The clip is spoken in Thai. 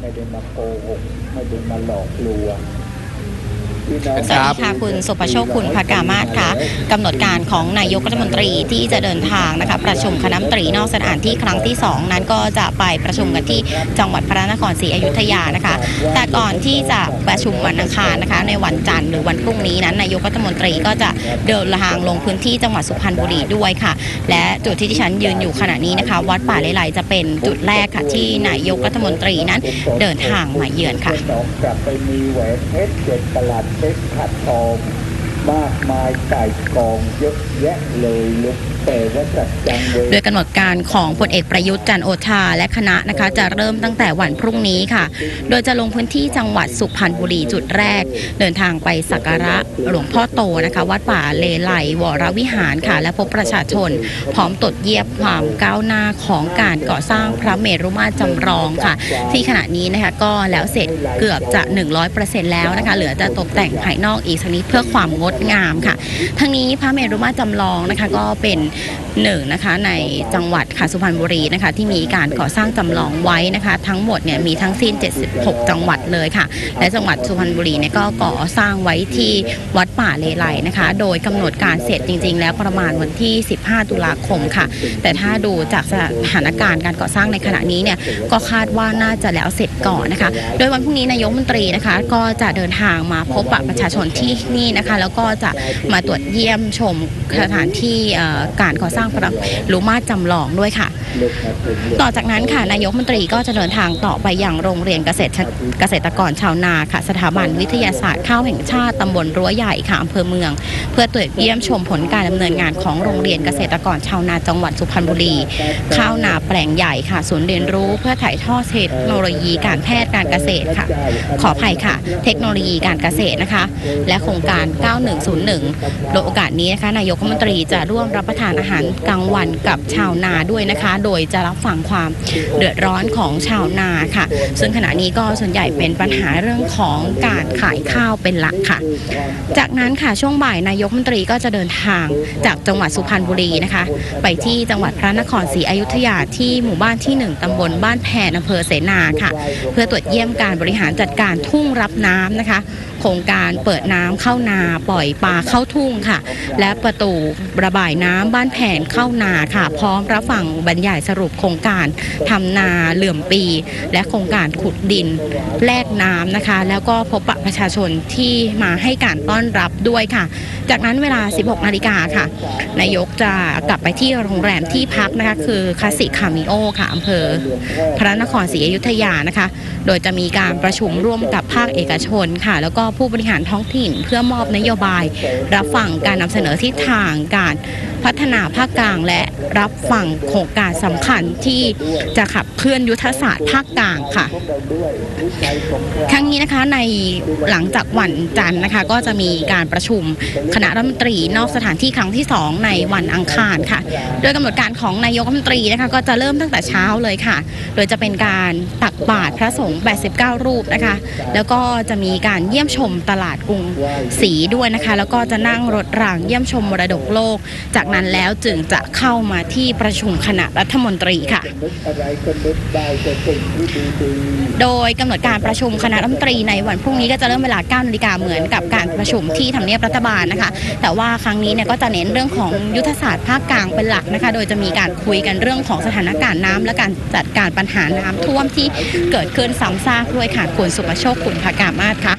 ไม่ได้มาโกหกไม่ได้มาหลอกลวงพี่น้อง สวัสดีค่ะคุณสุประโชคคุณภกามาศค่ะกำหนดการของนายกรัฐมนตรีที่จะเดินทางนะคะประชุมคณะมนตรีนอกสถานที่ครั้งที่ 2 นั้นก็จะไปประชุมกันที่จังหวัดพระนครศรีอยุธยานะคะ แต่ก่อนที่จะประชุมวันอังคารนะคะ ในวันจันทร์หรือวันพรุ่งนี้นั้นนายกรัฐมนตรีก็จะเดินทางลงพื้นที่จังหวัดสุพรรณบุรีด้วยค่ะ และจุดที่ที่ฉันยืนอยู่ขณะนี้นะคะ วัดป่าเลไลจะเป็นจุดแรกค่ะที่นายกรัฐมนตรีนั้นเดินทางมาเยือนค่ะ basic capital มากมายไก่กองเยอะแยะเลยลุกแต่ว่าจัดจังเวโดยกำหนดการของพลเอกประยุทธ์จันโอชาและคณะนะคะ จะเริ่มตั้งแต่วันพรุ่งนี้ค่ะ โดยจะลงพื้นที่จังหวัดสุพรรณบุรีจุดแรก เดินทางไปสักการะหลวงพ่อโตนะคะ วัดป่าเลไลวรวิหารค่ะ และพบประชาชน พร้อมตรวจเยียมความก้าวหน้าของการก่อสร้างพระเมรุมาตรจำลองค่ะ ที่ขณะนี้นะคะก็แล้วเสร็จเกือบจะ 100%แล้วนะคะ เหลือจะตกแต่งภายนอกอีกสักนิดเพื่อความงดงามค่ะ ทั้งนี้พระเมรุมาตรจำลองนะคะก็เป็น หนึ่งนะคะในจังหวัดค่ะสุพรรณบุรีนะคะที่มีการก่อสร้างจำลองไว้นะคะ ทั้งหมดเนี่ยมีทั้งสิ้น 76 จังหวัดเลยค่ะ และจังหวัดสุพรรณบุรีเนี่ยก็ก่อสร้างไว้ที่วัดป่าเลไลนะคะ โดยกำหนดการเสร็จจริง ๆ แล้วประมาณวันที่ 15 ตุลาคมค่ะ แต่ถ้าดูจากสถานการณ์การก่อสร้างในขณะนี้เนี่ยก็คาดว่าน่าจะแล้วเสร็จก่อนนะคะ โดยวันพรุ่งนี้นายกรัฐมนตรีนะคะ ก็จะเดินทางมาพบปะประชาชนที่นี่นะคะ แล้วก็จะมาตรวจเยี่ยมชมสถานที่การก่อสร้างพระลุมาตรจำลองด้วยค่ะเลิกมาถึงเลยต่อจากนั้นค่ะนายกรัฐมนตรีก็จะเดินทางต่อไปยังโรงเรียนเกษตรชเกษตรกรชาวนาค่ะ สถาบันวิทยาศาสตร์ข้าวแห่งชาติตำบลรั้วใหญ่ค่ะอำเภอเมือง เพื่อตรวจเยี่ยมชมผลการดำเนินงานของโรงเรียนเกษตรกรชาวนาจังหวัดสุพรรณบุรี ข้าวนาแปลงใหญ่ค่ะศูนย์เรียนรู้เพื่อถ่ายทอดเทคโนโลยีการแพทย์การเกษตรค่ะ ขออภัยค่ะ เทคโนโลยีการเกษตรนะคะ และโครงการ 9101 โดยโอกาสนี้นะคะนายกรัฐมนตรีจะร่วมรับประทานอาหารกลางวันกับชาวนาด้วยนะคะ โดยจะรับฟังความเดือดร้อนของชาวนาค่ะ ซึ่งขณะนี้ก็ส่วนใหญ่เป็นปัญหาเรื่องของการขายข้าวเป็นหลักค่ะ จากนั้นค่ะช่วงบ่ายนายกมนตรีก็จะเดินทางจากจังหวัดสุพรรณบุรีนะคะ ไปที่จังหวัดพระนครศรีอยุธยาที่หมู่บ้านที่ 1ตำบลบ้านแพนอำเภอเสนาค่ะ เพื่อตรวจเยี่ยมการบริหารจัดการทุ่งรับน้ำนะคะ โครงการเปิดน้ำเข้านาปล่อยปลาเข้าทุ่งค่ะ และประตูระบายน้ำบ้านแผนเข้านาค่ะ พร้อมรับฟังบรรยายสรุปโครงการทำนาเหลื่อมปี และโครงการขุดดินแลกน้ำนะคะ แล้วก็พบปะประชาชนที่มาให้การต้อนรับด้วยค่ะ จากนั้นเวลา 16 นาฬิกาค่ะ นายกจะกลับไปที่โรงแรมที่พักนะคะ คือคาสิคามิโอค่ะอำเภอ พระนครศรีอยุธยานะคะ โดยจะมีการประชุมร่วมกับภาคเอกชนค่ะ แล้วก็ผู้บริหารท้องถิ่นเพื่อมอบนโยบาย รับฟังการนำเสนอทิศทางการพัฒนาภาคกลางและรับฟังโครงการสำคัญที่จะขับเคลื่อนยุทธศาสตร์ภาคกลางค่ะพวกเราด้วยวิชัยสงครามครั้งนี้นะคะในหลังจากวันจันทร์นะคะ ก็จะมีการประชุมคณะรัฐมนตรีนอกสถานที่ครั้งที่ 2 ในวันอังคารค่ะ โดยกำหนดการของนายกรัฐมนตรีนะคะก็จะเริ่มตั้งแต่เช้าเลยค่ะ โดยจะเป็นการตักบาตรพระสงฆ์89 รูปนะคะ แล้วก็จะมีการเยี่ยมชมตลาดกรุงศรีด้วยนะคะ แล้วก็จะนั่งรถรางเยี่ยมชมมรดกโลกจากนั้นแล้วจึงจะเข้ามาที่ประชุมคณะรัฐมนตรีค่ะ โดยกำหนดการประชุมคณะรัฐมนตรีในวันพรุ่งนี้ก็จะเริ่มเวลา9นาฬิกาเหมือนกับการประชุมที่ทำเนียบรัฐบาลนะคะ แต่ว่าครั้งนี้เนี่ยก็จะเน้นเรื่องของยุทธศาสตร์ภาคกลางเป็นหลักนะคะ โดยจะมีการคุยกันเรื่องของสถานการณ์น้ำและการจัดการปัญหาน้ำท่วมที่เกิดขึ้นซ้ำซากด้วยค่ะคุณสุประโชคคุณภากามาศค่ะ